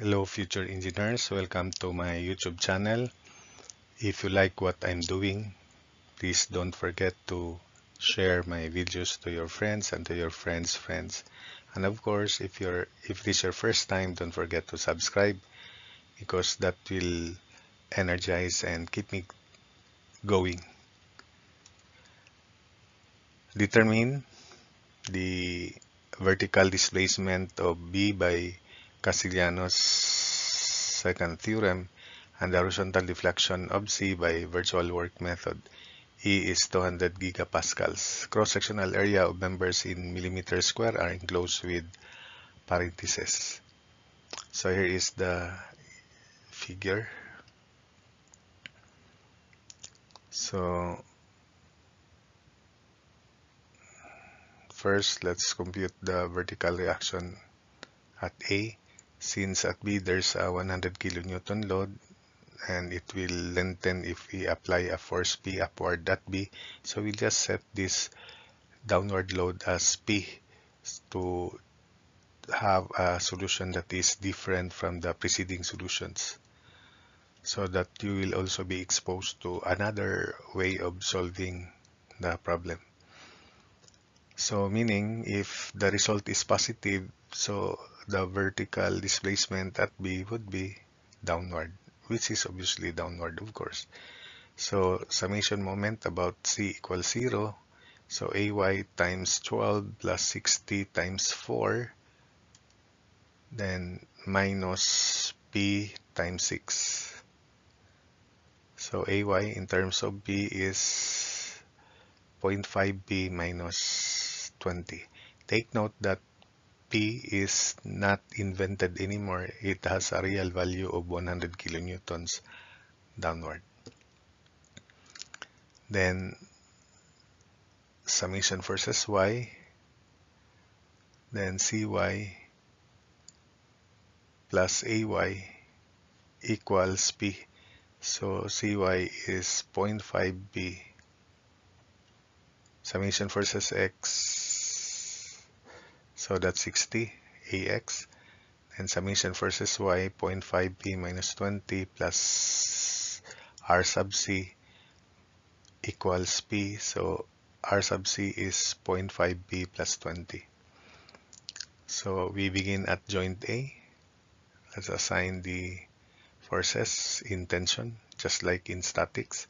Hello future engineers, welcome to my YouTube channel. If you like what I'm doing, please don't forget to share my videos to your friends and to your friends' friends. And of course, if you're if this is your first time, don't forget to subscribe because that will energize and keep me going. Determine the vertical displacement of B by Castigliano's second theorem and the horizontal deflection of C by virtual work method. E is 200 gigapascals. Cross-sectional area of members in millimeters square are enclosed with parentheses. So here is the figure. So first let's compute the vertical reaction at A since at B there's a 100 kilonewton load and it will lengthen if we apply a force P upward at B. So we'll just set this downward load as P to have a solution that is different from the preceding solutions so that you will also be exposed to another way of solving the problem. So meaning if the result is positive, so the vertical displacement at B would be downward, which is obviously downward, of course. So summation moment about C equals 0. So AY times 12 plus 60 times 4, then minus P times 6. So AY in terms of B is 0.5B minus 20. Take note that P is not invented anymore. It has a real value of 100 kilonewtons downward. Then summation versus y, then cy plus ay equals p. So cy is 0.5b. Summation versus x so that's 60 AX. And summation versus Y 0.5B minus 20 plus R sub C equals P. So R sub C is 0.5B plus 20. So we begin at joint A. Let's assign the forces in tension, just like in statics.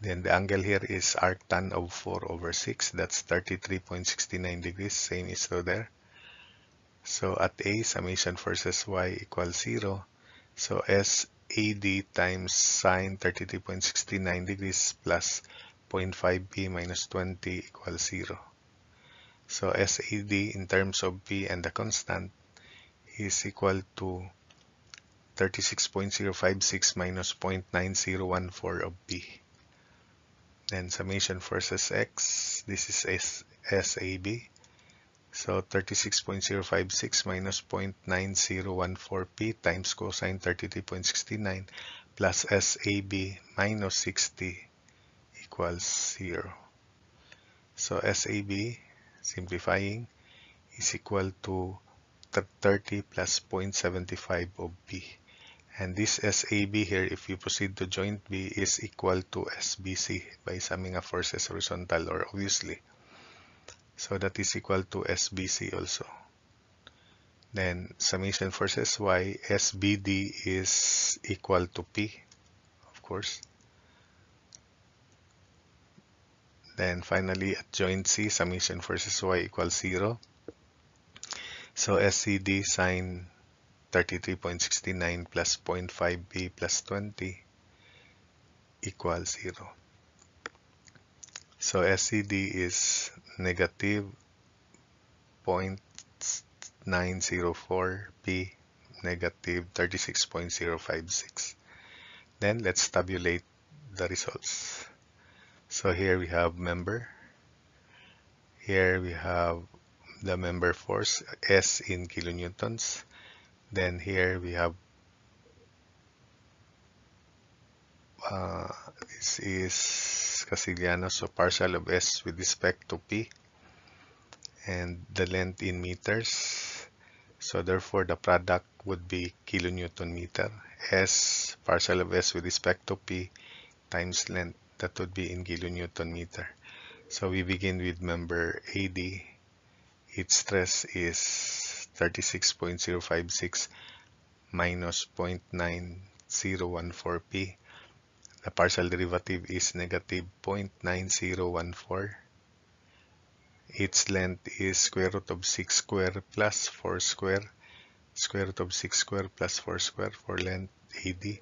Then the angle here is arctan of 4 over 6. That's 33.69 degrees. Same is so there. So at A, summation versus y equals 0. So SAD times sine 33.69 degrees plus 0.5b minus 20 equals 0. So SAD in terms of b and the constant is equal to 36.056 minus 0.9014 of b. Then summation versus x, this is S SAB. So 36.056 minus 0.9014p times cosine 33.69 plus SAB minus 60 equals 0. So SAB, simplifying, is equal to 30 plus 0.75 of B. And this SAB here, if you proceed to joint B, is equal to SBC by summing up forces horizontal or obviously. So that is equal to SBC also. Then summation forces Y, SBD is equal to P, of course. Then finally at joint C, summation forces Y equals 0. So SCD sine 33.69 plus 0.5B plus 20 equals 0. So SCD is negative 0.904 P negative 36.056. Then let's tabulate the results. So here we have member. Here we have the member force S in kilonewtons. Then here we have uh, this is Castigliano, so partial of S with respect to P and the length in meters. So therefore, the product would be kilonewton meter. S partial of S with respect to P times length. That would be in kilonewton meter. So we begin with member AD. Its stress is 36.056 minus 0.9014 P. The partial derivative is negative 0.9014 its length is square root of 6 square plus 4 square. Square root of 6 square plus 4 square for length AD.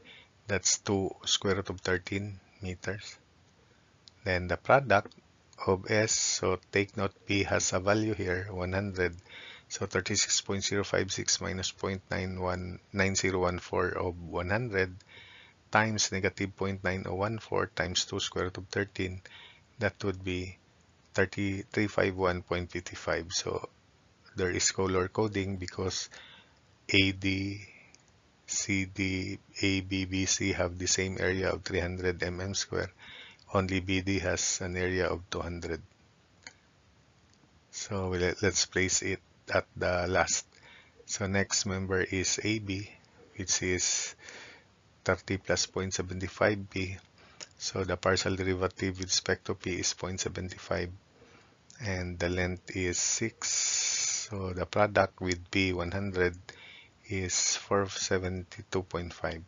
That's 2 square root of 13 meters. Then the product of S, so take note P has a value here, 100. So 36.056 minus 0.9014 of 100 times negative 0.9014 times 2 square root of 13. That would be 351.55 so there is color coding because AD, CD, AB, BC have the same area of 300 mm square only BD has an area of 200 so let's place it at the last. So next member is AB which is 30 plus 0.75B so the partial derivative with respect to P is 0.75 and the length is 6 so the product with B100 is 472.5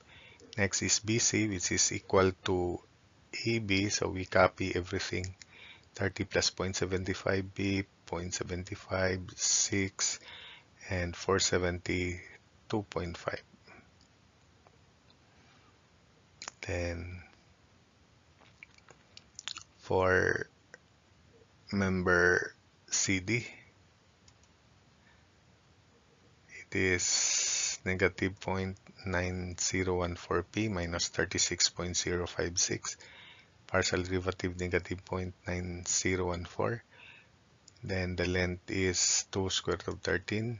next is BC which is equal to AB so we copy everything. 30 plus 0.75 B 0.75 6 and 472.5 then for member CD it is negative 0.9014p minus 36.056 partial derivative negative 0.9014 then the length is 2 square root of 13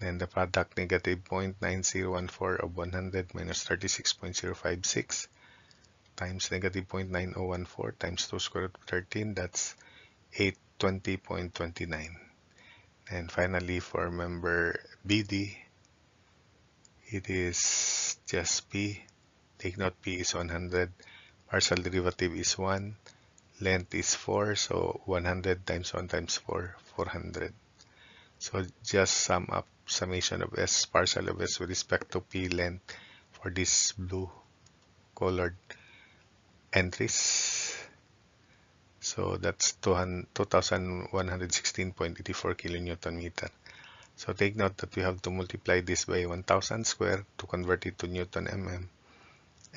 then the product negative 0.9014 of 100 minus 36.056 times negative 0.9014 times 2 square root of 13 that's 820.29 and finally for member BD it is just P. Take note P is 100 partial derivative is 1 length is 4 so 100 times 1 times 4 400 so just sum up summation of S partial of S with respect to P length for this blue colored entries. So that's 2116.84 kilonewton meter. So take note that we have to multiply this by 1000 square to convert it to Newton mm.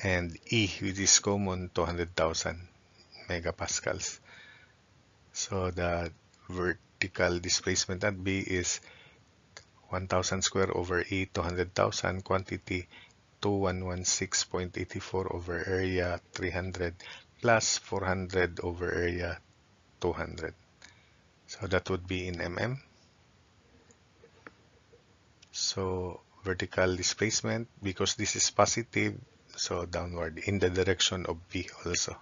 And E, which is common, 200,000 megapascals. So the vertical displacement at B is 1000 square over E, 200,000 quantity 2116.84 over area 300 plus 400 over area 200. So that would be in mm. So vertical displacement, because this is positive, so downward in the direction of B also.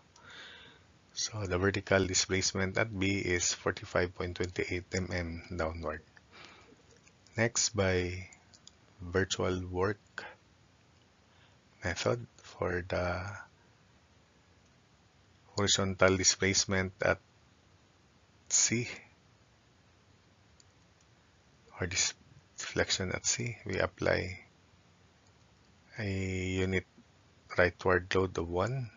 So the vertical displacement at B is 45.28 mm downward. Next by virtual work method for the horizontal displacement at C or deflection at C, we apply a unit rightward load of 1.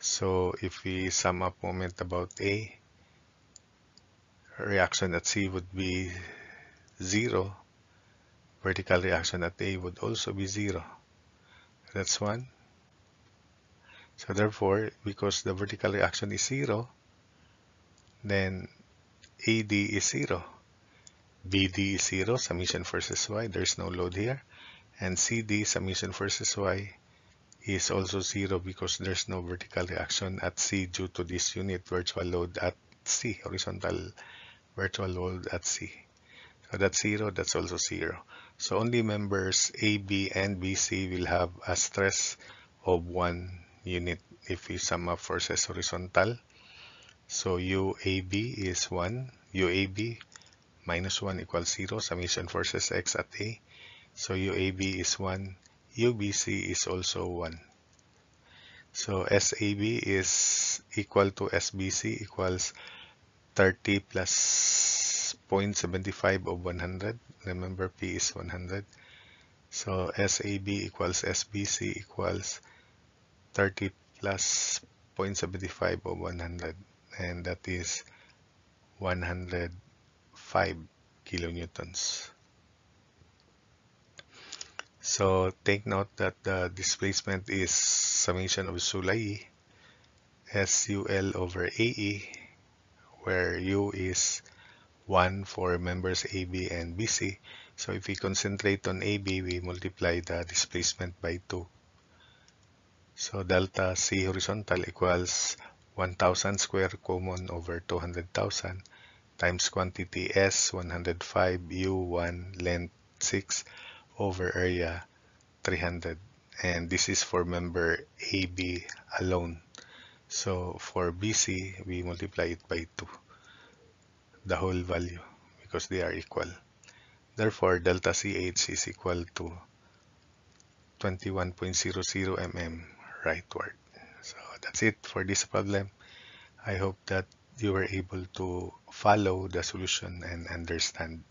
So if we sum up moment about A, reaction at C would be 0. Vertical reaction at A would also be 0 that's 1 so therefore because the vertical reaction is 0 then AD is 0 BD is 0 summation versus Y. There's no load here. And CD summation versus Y is also 0 because there's no vertical reaction at C due to this unit virtual load at C horizontal virtual load at C so that's 0 that's also 0 so only members A, B, and BC will have a stress of one unit if we sum up forces horizontal. So UAB is 1, UAB minus 1 equals 0. Summation forces x at A. So UAB is 1. UBC is also 1. So SAB is equal to SBC equals 30 plus 0.75 of 100. Remember P is 100. So SAB equals SBC equals 30 plus 0.75 of 100 and that is 105 kilonewtons. So take note that the displacement is summation of Sulai SUL over AE where U is 1 for members AB and BC. So if we concentrate on AB, we multiply the displacement by 2. So delta C horizontal equals 1000 square common over 200,000 times quantity S 105 U1 length 6 over area 300 and this is for member AB alone. So for BC we multiply it by 2 the whole value because they are equal. Therefore delta CH is equal to 21.00 mm rightward. So that's it for this problem. I hope that you were able to follow the solution and understand